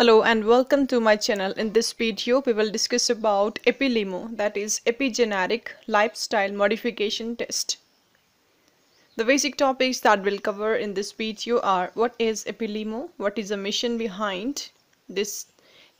Hello and welcome to my channel. In this video, we will discuss about EPLIMO, that is epigenetic lifestyle modification test. The basic topics that we'll cover in this video are what is EPLIMO, what is the mission behind this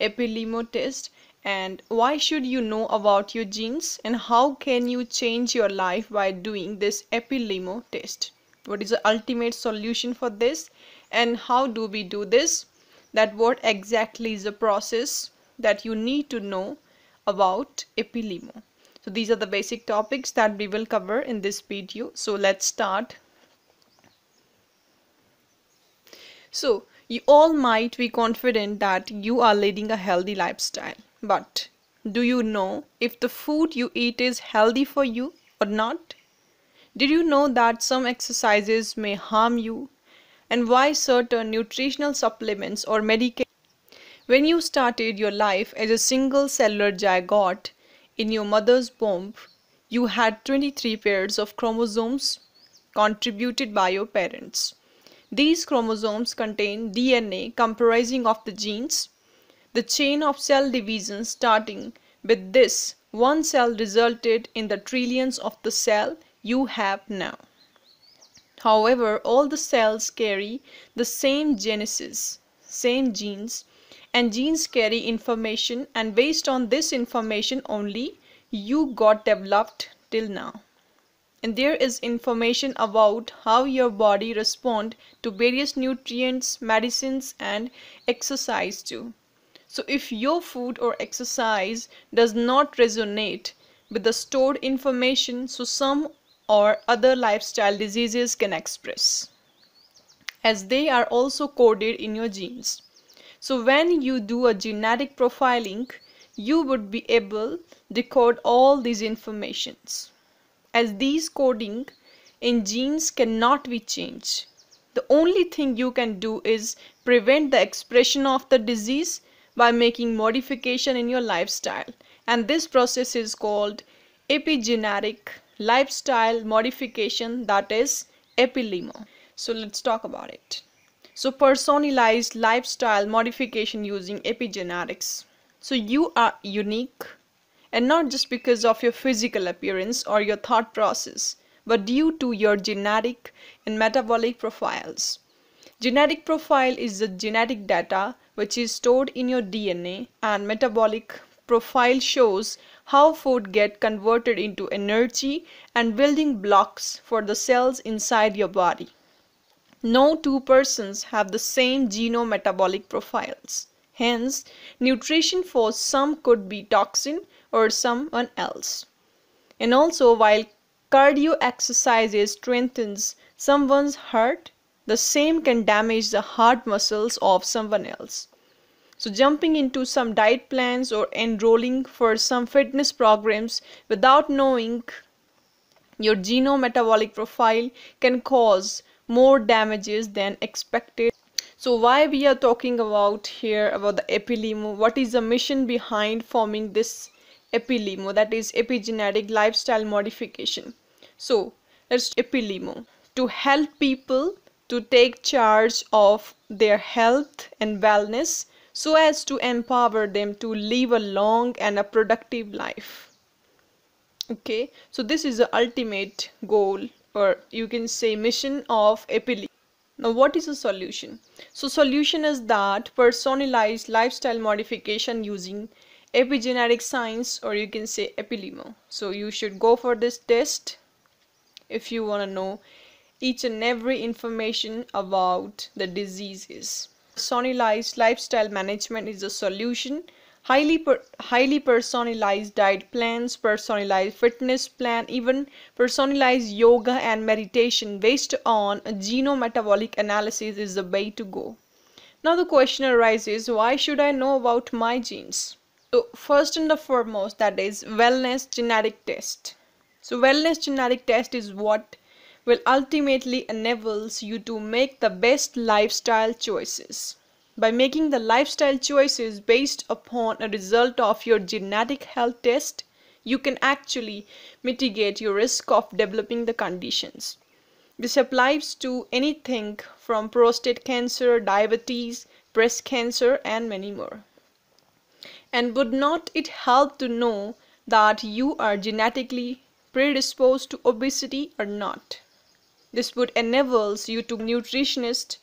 EPLIMO test, and why should you know about your genes and how can you change your life by doing this EPLIMO test. What is the ultimate solution for this and how do we do this? That what exactly is the process that you need to know about EPLIMO. So these are the basic topics that we will cover in this video. So let's start. So you all might be confident that you are leading a healthy lifestyle. But do you know if the food you eat is healthy for you or not? Did you know that some exercises may harm you and why certain nutritional supplements or medication. When you started your life as a single cellular zygote in your mother's womb, you had 23 pairs of chromosomes contributed by your parents. These chromosomes contain DNA comprising of the genes. The chain of cell division starting with this one cell resulted in the trillions of the cell you have now. However, all the cells carry the same genesis, same genes, and genes carry information and based on this information only you got developed till now. And there is information about how your body respond to various nutrients, medicines and exercise too. So if your food or exercise does not resonate with the stored information, so some or other lifestyle diseases can express as they are also coded in your genes. So when you do a genetic profiling, you would be able to decode all these informations. As these coding in genes cannot be changed. The only thing you can do is prevent the expression of the disease by making modification in your lifestyle. And this process is called epigenetic lifestyle modification that is EPLIMO. So let's talk about it. So personalized lifestyle modification using epigenetics. So you are unique and not just because of your physical appearance or your thought process but due to your genetic and metabolic profiles. Genetic profile is the genetic data which is stored in your DNA and metabolic profile shows how food get converted into energy and building blocks for the cells inside your body. No two persons have the same genome-metabolic profiles. Hence, nutrition for some could be toxin or someone else. And also, while cardio exercises strengthens someone's heart, the same can damage the heart muscles of someone else. So jumping into some diet plans or enrolling for some fitness programs without knowing your genome metabolic profile can cause more damages than expected. So why we are talking about here about the EPLIMO, what is the mission behind forming this EPLIMO that is epigenetic lifestyle modification. So let's EPLIMO to help people to take charge of their health and wellness so as to empower them to live a long and a productive life. Okay so this is the ultimate goal or you can say mission of EPLIMO now what is the solution? So solution is that personalized lifestyle modification using epigenetic science or you can say EPLIMO so you should go for this test if you want to know each and every information about the diseases personalized lifestyle management is a solution. Highly per, highly personalized diet plans personalized fitness plan even personalized yoga and meditation based on a genome metabolic analysis is the way to go. Now the question arises why should i know about my genes? So first and the foremost that is wellness genetic test. So wellness genetic test is what will ultimately enables you to make the best lifestyle choices. By making the lifestyle choices based upon a result of your genetic health test, you can actually mitigate your risk of developing the conditions. This applies to anything from prostate cancer, diabetes, breast cancer, and many more. And would not it help to know that you are genetically predisposed to obesity or not? This would enable you to nutritionist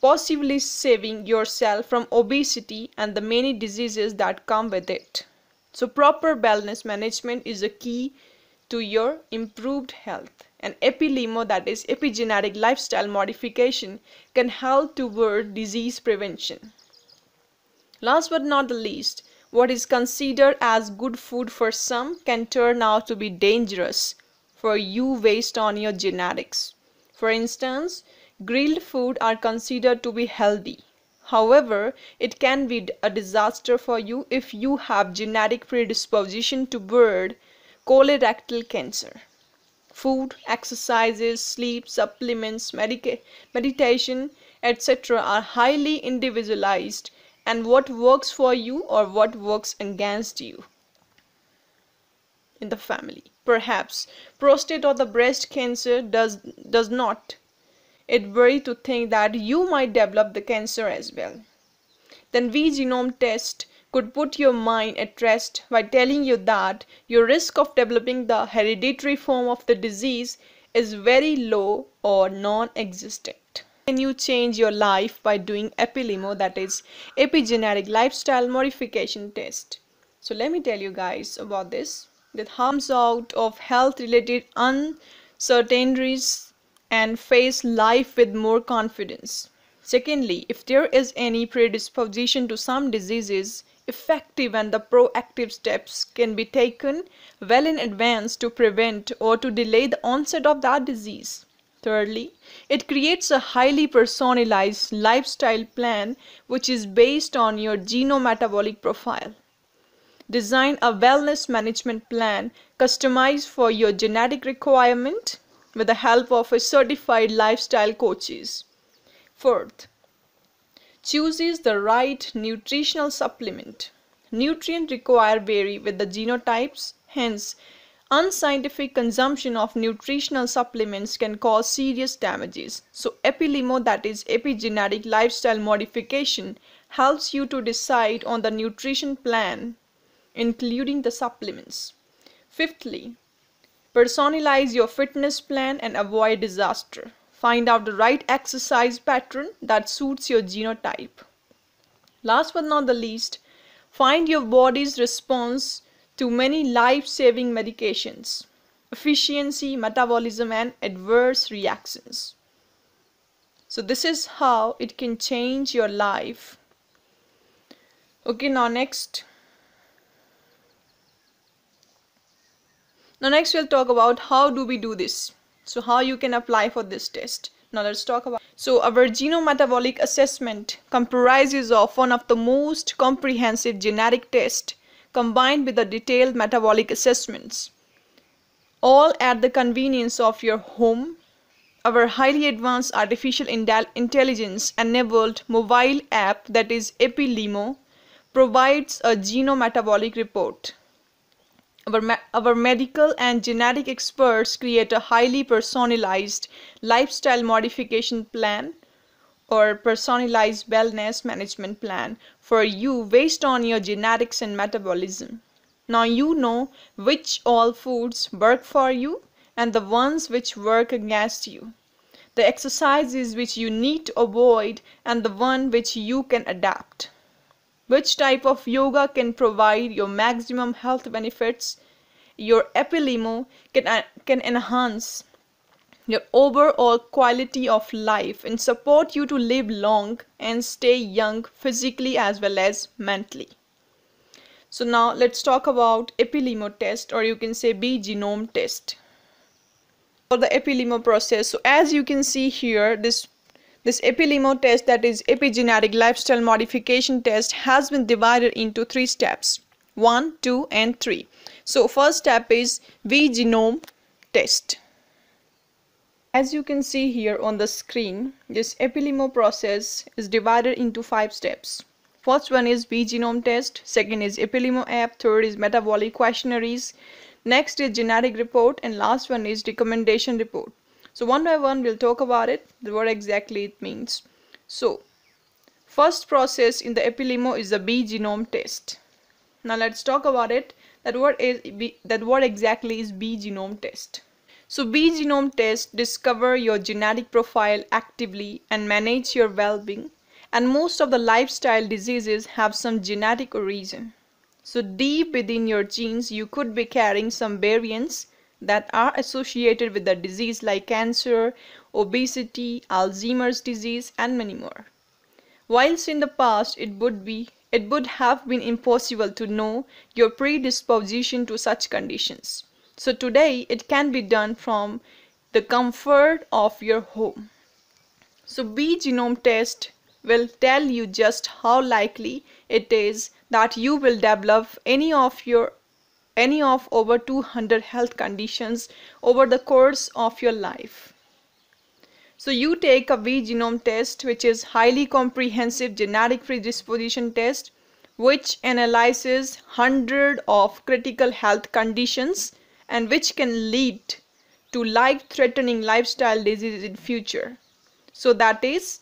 possibly saving yourself from obesity and the many diseases that come with it. So proper wellness management is a key to your improved health. And eplimo, that is epigenetic lifestyle modification, can help toward disease prevention. Last but not the least, what is considered as good food for some can turn out to be dangerous for you based on your genetics. For instance, grilled food are considered to be healthy. However, it can be a disaster for you if you have genetic predisposition to bird colorectal cancer. Food, exercises, sleep, supplements, medica- meditation, etc. are highly individualized and what works for you or what works against you in the family. Perhaps prostate or the breast cancer does does not it worry to think that you might develop the cancer as well. Then V genome test could put your mind at rest by telling you that your risk of developing the hereditary form of the disease is very low or non-existent. Can you change your life by doing EPLIMO that is epigenetic lifestyle modification test? So let me tell you guys about this that harms out of health related uncertainties and face life with more confidence. Secondly, if there is any predisposition to some diseases, effective and the proactive steps can be taken well in advance to prevent or to delay the onset of that disease. Thirdly, it creates a highly personalized lifestyle plan which is based on your genometabolic profile. Design a wellness management plan customized for your genetic requirement with the help of a certified lifestyle coaches. Fourth, chooses the right nutritional supplement. Nutrient require vary with the genotypes, hence unscientific consumption of nutritional supplements can cause serious damages. So eplimo that is epigenetic lifestyle modification helps you to decide on the nutrition plan including the supplements. Fifthly, Personalize your fitness plan and avoid disaster. Find out the right exercise pattern that suits your genotype. Last but not the least, find your body's response to many life-saving medications, efficiency, metabolism, and adverse reactions. So this is how it can change your life. Okay, now next Now next we'll talk about how do we do this. So how you can apply for this test. Now let's talk about so our genometabolic assessment comprises of one of the most comprehensive genetic tests combined with the detailed metabolic assessments all at the convenience of your home our highly advanced artificial intelligence enabled mobile app that is eplimo provides a genometabolic report our, our medical and genetic experts create a highly personalized lifestyle modification plan or personalized wellness management plan for you based on your genetics and metabolism. Now you know which all foods work for you and the ones which work against you. The exercises which you need to avoid and the one which you can adapt which type of yoga can provide your maximum health benefits? Your eplimo can, uh, can enhance your overall quality of life and support you to live long and stay young physically as well as mentally. So now let's talk about eplimo test or you can say b genome test. For the eplimo process so as you can see here this this eplimo test that is epigenetic lifestyle modification test has been divided into three steps 1 2 and 3 so first step is V genome test. As you can see here on the screen this eplimo process is divided into five steps. First one is V genome test second is eplimo app third is metabolic questionnaires next is genetic report and last one is recommendation report so one by one we'll talk about it what exactly it means so First process in the eplimo is the B genome test. Now let's talk about it. That what is that what exactly is B genome test? So B genome test discover your genetic profile actively and manage your well-being and most of the lifestyle diseases have some genetic origin. So deep within your genes you could be carrying some variants that are associated with the disease like cancer, obesity, Alzheimer's disease and many more. Whilst in the past it would be it would have been impossible to know your predisposition to such conditions. So today it can be done from the comfort of your home. So B genome test will tell you just how likely it is that you will develop any of your any of over 200 health conditions over the course of your life. So you take a B genome test which is highly comprehensive genetic predisposition test which analyzes 100 of critical health conditions and which can lead to life-threatening lifestyle diseases in future. So that is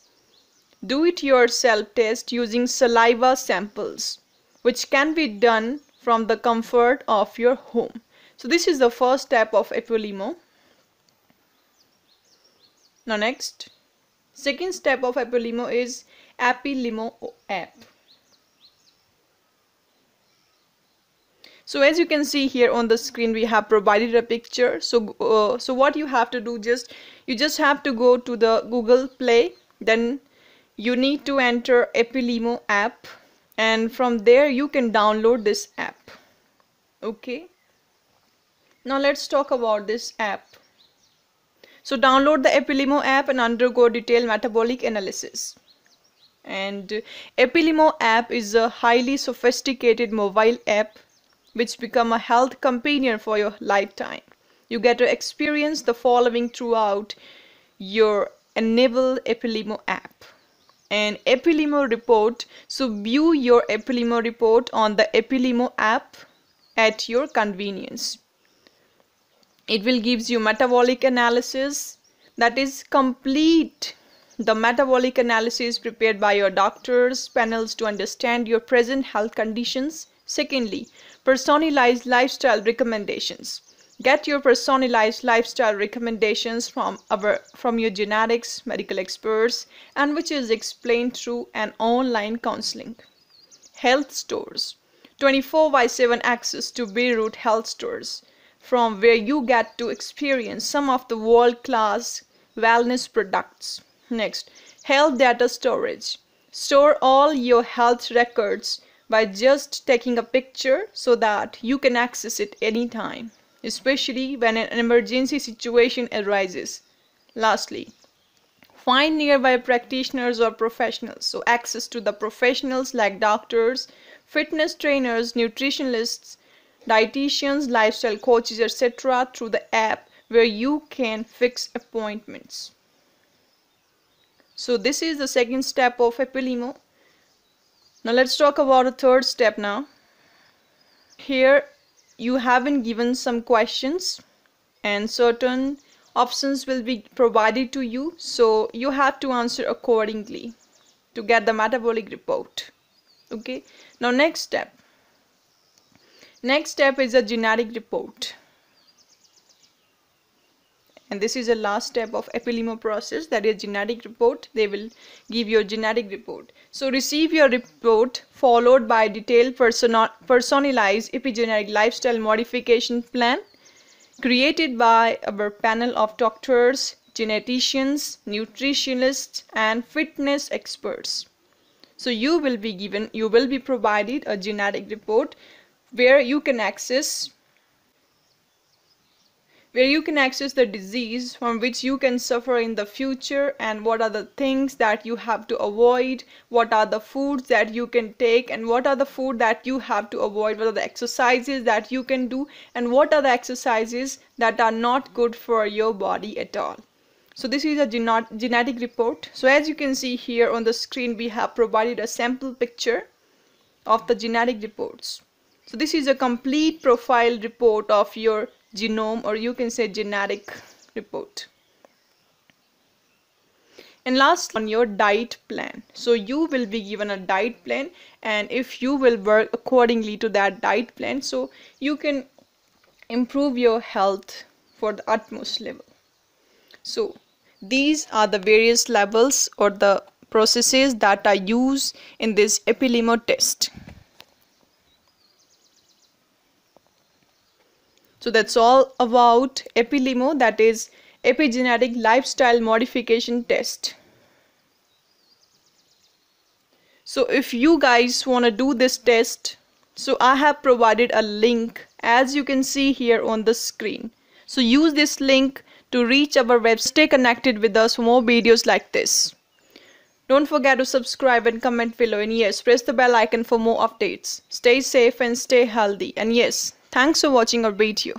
do it yourself test using saliva samples which can be done from the comfort of your home. So this is the first step of Eplimo. Now next, second step of Eplimo is Eplimo app. so as you can see here on the screen we have provided a picture so uh, so what you have to do just you just have to go to the google play then you need to enter eplimo app and from there you can download this app okay now let's talk about this app so download the eplimo app and undergo detailed metabolic analysis and eplimo app is a highly sophisticated mobile app which become a health companion for your lifetime. You get to experience the following throughout your Enable Eplimo app. And Eplimo report, so view your Eplimo report on the Eplimo app at your convenience. It will gives you metabolic analysis. That is complete. The metabolic analysis prepared by your doctors panels to understand your present health conditions. Secondly personalized lifestyle recommendations get your personalized lifestyle recommendations from our from your genetics medical experts and which is explained through an online counseling. Health stores. 24 by 7 access to Vieroots health stores from where you get to experience some of the world-class wellness products. Next health data storage. Store all your health records by just taking a picture so that you can access it anytime, especially when an emergency situation arises. Lastly, find nearby practitioners or professionals, so access to the professionals like doctors, fitness trainers, nutritionists, dietitians, lifestyle coaches, etc. through the app where you can fix appointments. So this is the second step of Eplimo now let's talk about a third step now. Here you have been given some questions and certain options will be provided to you so you have to answer accordingly to get the metabolic report okay? Now next step. Next step is a genetic report and this is the last step of eplimo process that is genetic report. They will give your genetic report. So receive your report followed by detailed personalized epigenetic lifestyle modification plan created by our panel of doctors geneticians nutritionists and fitness experts. So you will be given you will be provided a genetic report where you can access where you can access the disease from which you can suffer in the future and what are the things that you have to avoid what are the foods that you can take and what are the food that you have to avoid what are the exercises that you can do and what are the exercises that are not good for your body at all. So this is a genetic report. So as you can see here on the screen we have provided a sample picture of the genetic reports. So this is a complete profile report of your genome or you can say genetic report. And last on your diet plan. So you will be given a diet plan and if you will work accordingly to that diet plan so you can improve your health for the utmost level. So these are the various levels or the processes that are used in this eplimo test so that's all about eplimo that is epigenetic lifestyle modification test. So if you guys want to do this test so I have provided a link as you can see here on the screen. So use this link to reach our web. stay connected with us for more videos like this. Don't forget to subscribe and comment below and yes press the bell icon for more updates. Stay safe and stay healthy and yes thanks for watching our video